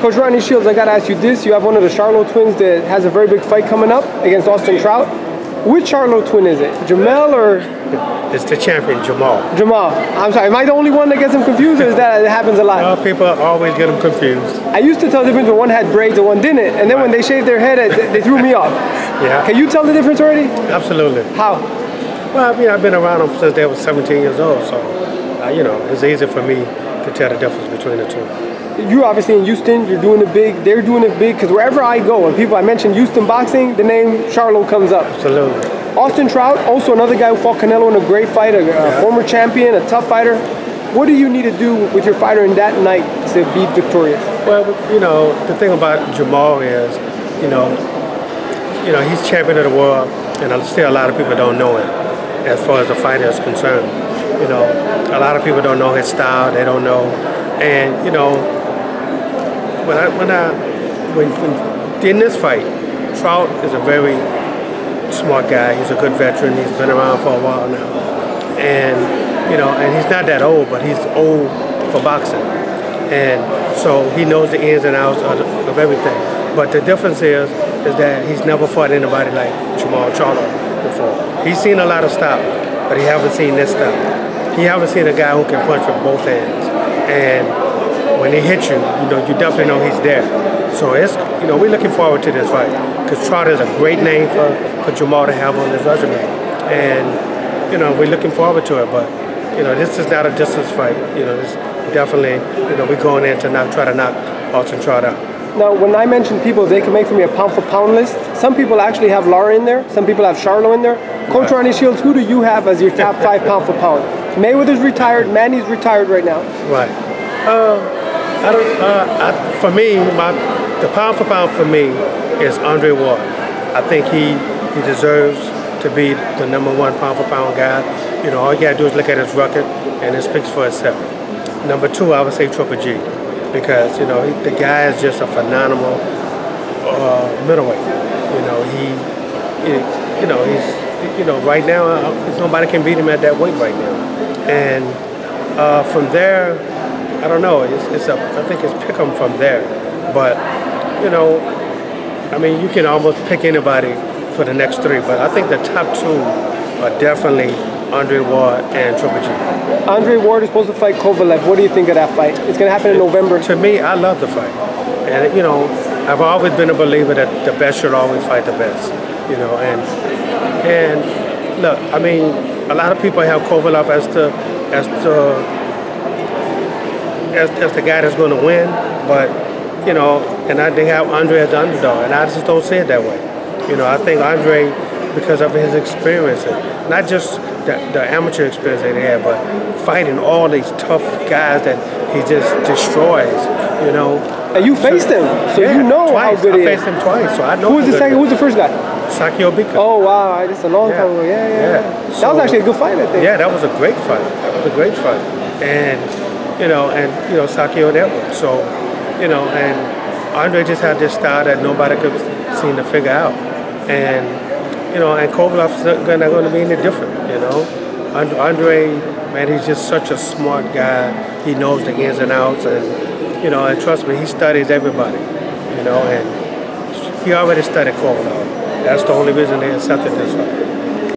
Coach Ronnie Shields, I got to ask you this. You have one of the Charlo twins that has a very big fight coming up against Austin Trout. Which Charlo twin is it? Jermell or? It's the champion, Jermall. Jermall. I'm sorry, am I the only one that gets him confused or is that it happens a lot? Uh, people always get them confused. I used to tell the difference when one had braids and one didn't. And then right. when they shaved their head, they threw me off. Yeah. Can you tell the difference already? Absolutely. How? Well, I mean, I've been around them since they were 17 years old, so, uh, you know, it's easy for me to tell the difference between the two you're obviously in Houston, you're doing it big, they're doing it big, because wherever I go, and people, I mention Houston boxing, the name Charlo comes up. Absolutely. Austin Trout, also another guy who fought Canelo in a great fight, a, yeah. former champion, a tough fighter. What do you need to do with your fighter in that night to be victorious? Well, you know, the thing about Jermall is, you know, you know, he's champion of the world, and still a lot of people don't know him as far as the fighter is concerned. You know, a lot of people don't know his style, they don't know. And, you know, when I, when I, when, when in this fight, Trout is a very smart guy. He's a good veteran. He's been around for a while now, and you know, and he's not that old, but he's old for boxing, and so he knows the ins and outs of, of everything. But the difference is, is that he's never fought anybody like Jermall Charlo before. He's seen a lot of styles, but he haven't seen this style. He haven't seen a guy who can punch with both hands, and when he hits you, you know, you definitely know he's there. So it's, you know, we're looking forward to this fight because Trotter is a great name for, for Jermall to have on his resume. And, you know, we're looking forward to it. But, you know, this is not a distance fight. You know, this definitely, you know, we're going in to not try to knock Austin Trotter out. Now, when I mention people, they can make for me a pound for pound list. Some people actually have Lara in there. Some people have Charlo in there. Coach right. Ronnie Shields, who do you have as your top five pound for pound? Mayweather's retired. Manny's retired right now. Right. Uh, I don't. Uh, I, for me, my the pound for pound for me is Andre Ward. I think he he deserves to be the number one pound for pound guy. You know, all you gotta do is look at his record, and it speaks for itself. Number two, I would say Triple G, because you know the guy is just a phenomenal uh, middleweight. You know, he, he, you know, he's, you know, right now uh, nobody can beat him at that weight right now, and uh, from there, I don't know. It's, it's a, I think it's pick 'em from there, but you know, I mean, you can almost pick anybody for the next three, but I think the top two are definitely Andre Ward and Triple G. Andre Ward is supposed to fight Kovalev. What do you think of that fight? It's going to happen in November. To me, I love the fight. And, you know, I've always been a believer that the best should always fight the best. You know, and and look, I mean, a lot of people have Kovalev as the as the as, as the guy that's going to win, but you know, and I, they have Andre as the underdog, and I just don't see it that way. You know, I think Andre, because of his experience, not just the, the amateur experience that he had, but fighting all these tough guys that he just destroys, you know. And you faced him, so yeah, you know twice. how good he is. I faced him twice, so I know. Who was the second? Who was the first guy? Sakio Bika. Oh wow, that's a long yeah. time ago. Yeah, yeah. yeah. So, that was actually a good fight, I think. Yeah, that was a great fight. That was a great fight, and you know, and you know Sakio Edwards. So you know, and Andre just had this style that nobody could seem to figure out. And, you know, and Kovalev's not going to be any different, you know. Andre, man, he's just such a smart guy. He knows the ins and outs, and, you know, and trust me, he studies everybody, you know, and he already studied Kovalev. That's the only reason they accepted this fight.